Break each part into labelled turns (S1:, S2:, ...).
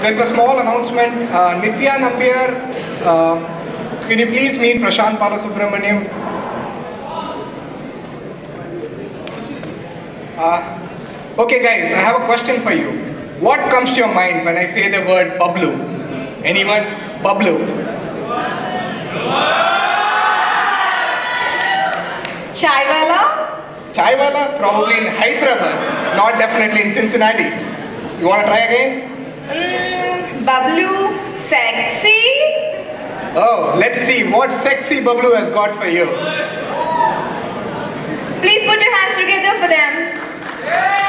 S1: there's a small announcement. Uh, Nitya Nambiar, uh, can you please meet Prashant Balasubramaniam? Uh, okay guys, I have a question for you. What comes to your mind when I say the word Bablu? Anyone? Bablu?
S2: Chaiwala?
S1: Chaiwala? Probably in Hyderabad, not definitely in Cincinnati. You want to try again?
S2: Mm, Bablu, sexy?
S1: Oh, let's see what sexy Bablu has got for you.
S2: Please put your hands together for them.
S3: Yeah.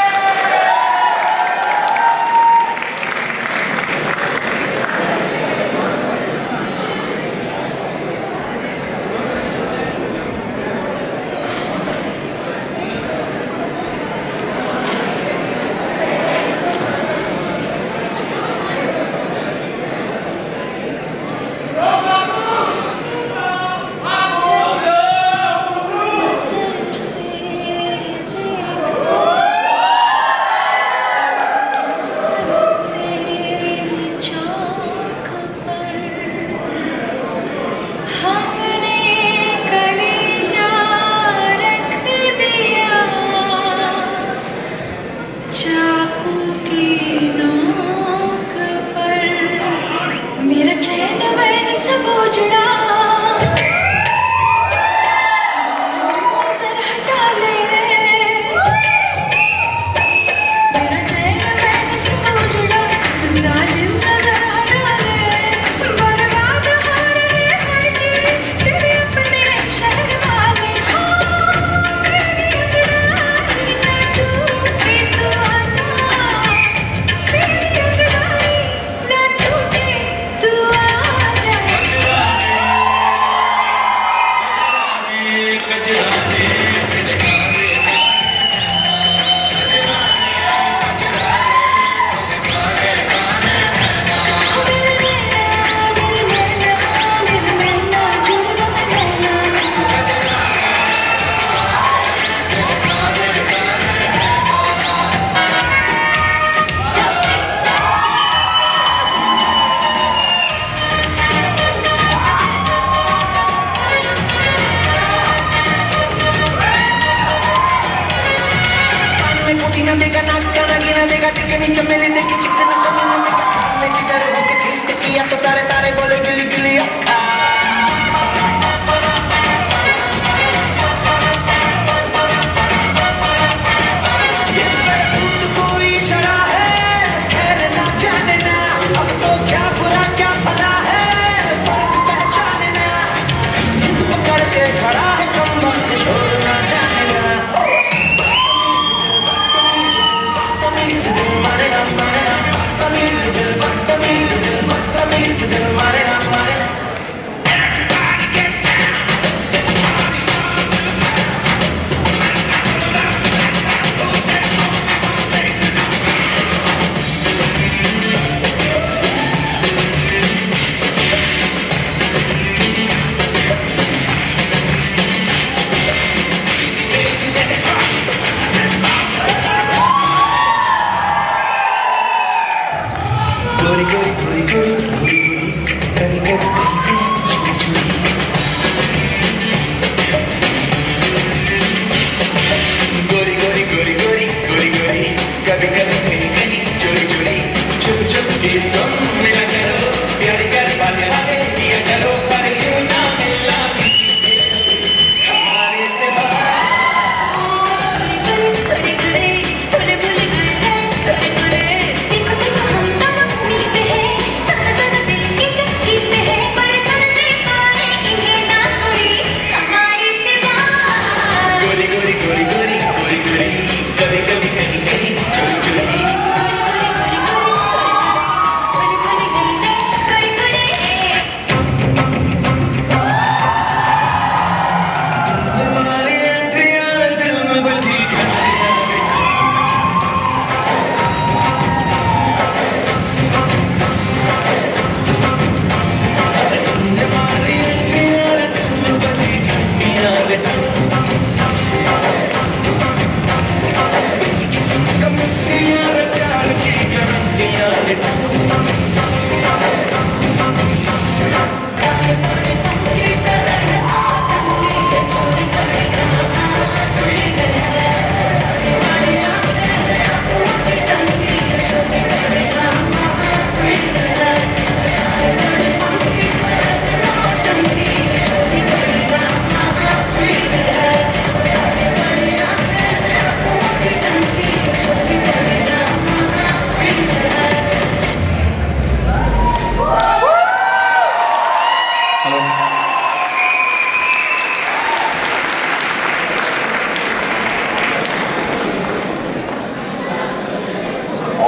S3: चिकने का चिकनी चमेली देखी chicken कमी ना देखा हमने जिधर होके छील किया तो सारे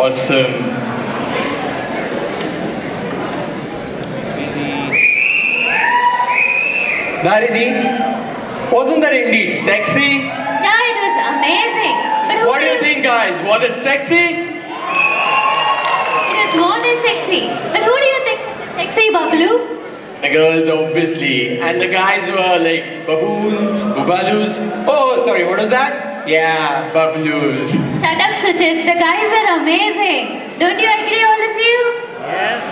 S3: aus ähm,
S4: um, wasn't that indeed sexy?
S5: Yeah, it was amazing. But
S4: what do you think, guys? Was it sexy?
S5: It was more than sexy. But who do you think sexy, Babalu?
S4: The girls, obviously. And the guys were like baboons, boobalus. Oh, sorry, what was that? Yeah, bablus.
S5: Shut up, Suchit. The guys were amazing. Don't you agree, all of you?